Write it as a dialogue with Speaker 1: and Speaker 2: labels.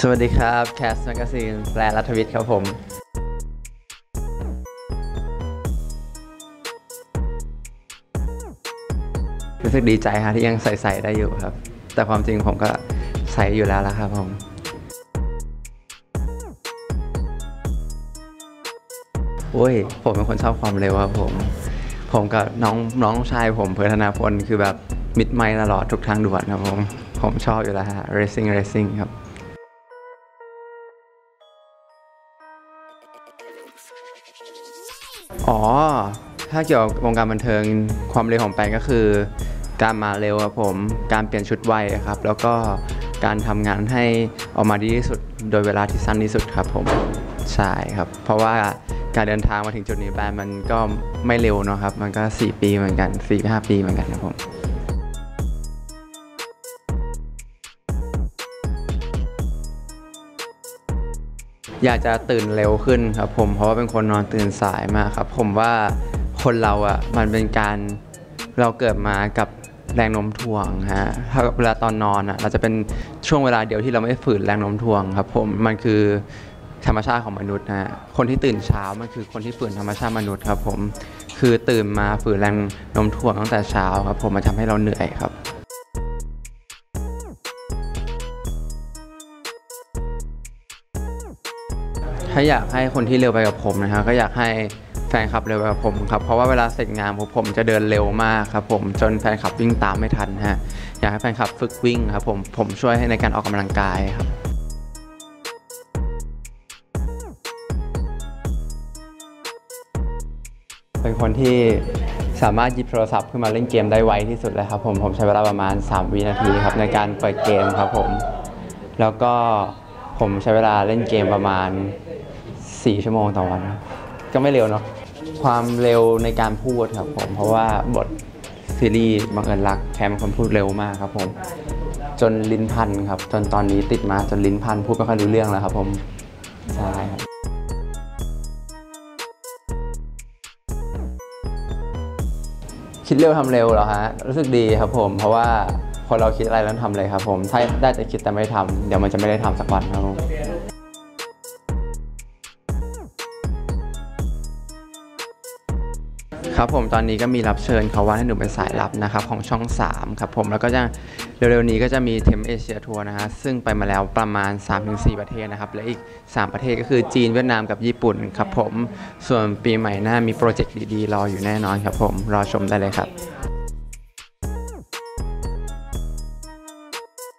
Speaker 1: สวัสดีครับ แคสแมกซีนแปลรัฐวิทย์ครับผม รู้สึกดีใจฮะที่ยังใส่ๆได้อยู่ครับ แต่ความจริงผมก็ใส่อยู่แล้วละครับผม โอ้ย ผมเป็นคนชอบความเร็วครับผม ผมกับน้องน้องชายผมเพื่อธนาพลคือแบบมิดไมล์ตลอดทุกทางด่วนครับผม ผมชอบอยู่แล้วฮะ racing racing ครับอ๋อ ถ้าเกี่ยวกับวงการบันเทิงความเร็วของแปงก็คือ การมาเร็วครับผม การเปลี่ยนชุดไวครับ แล้วก็การทำงานให้ออกมาดีที่สุดโดยเวลาที่สั้นที่สุดครับผม ใช่ครับ เพราะว่า การเดินทางมาถึงจุดนี้แบรนด์มันก็ไม่เร็วเนอะครับ มันก็ 4 ปีเหมือนกัน4-5ปีเหมือนกันครับผมอยากจะตื่นเร็วขึ้นครับผมเพราะว่าเป็นคนนอนตื่นสายมากครับ ผมว่าคนเราอะ่ะมันเป็นการเราเกิดมากับแรงโน้มถ่วงฮะถ้าเวลาตอนนอนอะ่ะเราจะเป็นช่วงเวลาเดียวที่เราไม่ฝืนแรงโน้มถ่วงครับผมมันคือ ธรรมชาติของมนุษย์นะฮะคนที่ตื่นเช้ามันคือคนที่ฝืนธรรมชาติมนุษย์ครับผมคือตื่นมาฝืนแรงโน้มถ่วงตั้งแต่เช้าครับผมมันทำให้เราเหนื่อยครับถ้าอยากให้คนที่เร็วไปกับผมนะฮะก็อยากให้แฟนคลับเร็วไปกับผมครับเพราะว่าเวลาเสร็จงานผมผมจะเดินเร็วมากครับผมจนแฟนคลับวิ่งตามไม่ทันฮะอยากให้แฟนคลับฝึกวิ่งครับผมผมช่วยให้ในการออกกำลังกายครับ เป็นคนที่สามารถหยิบโทรศัพท์ขึ้นมาเล่นเกมได้ไวที่สุดเลยครับผมผมใช้เวลาประมาณ 3 วินาทีครับในการเปิดเกมครับผม แล้วก็ผมใช้เวลาเล่นเกมประมาณ 4 ชั่วโมงต่อวัน ก็ไม่เร็วเนาะความเร็วในการพูดครับผม เพราะว่าบทซีรีส์บังเอิญรักแคมเป็นคนพูดเร็วมากครับผม จนลิ้นพันครับ จนตอนนี้ติดมาจนลิ้นพันพูดไม่ค่อยรู้เรื่องแล้วครับผมใช่ครับ คิดเร็วทำเร็วเหรอฮะรู้สึกดีครับผม เพราะว่าคนเราคิดอะไรแล้วทำเลยครับผมถ้าได้แต่คิดแต่ไม่ทำเดี๋ยวมันจะไม่ได้ทำสักวันครับผม ครับผมตอนนี้ก็มีรับเชิญเขาว่าให้หนูเป็นสายลับนะครับของช่อง 3 ครับผมแล้วก็จะเร็วๆนี้ก็จะมีเทมเอเชียทัวร์นะฮะซึ่งไปมาแล้วประมาณ 3-4 ประเทศนะครับ และอีก 3 ประเทศก็คือจีนเวียดนามกับญี่ปุ่นครับผมส่วนปีใหม่หน้ามีโปรเจกต์ดีๆ รออยู่แน่นอนครับผมรอชมได้เลยครับ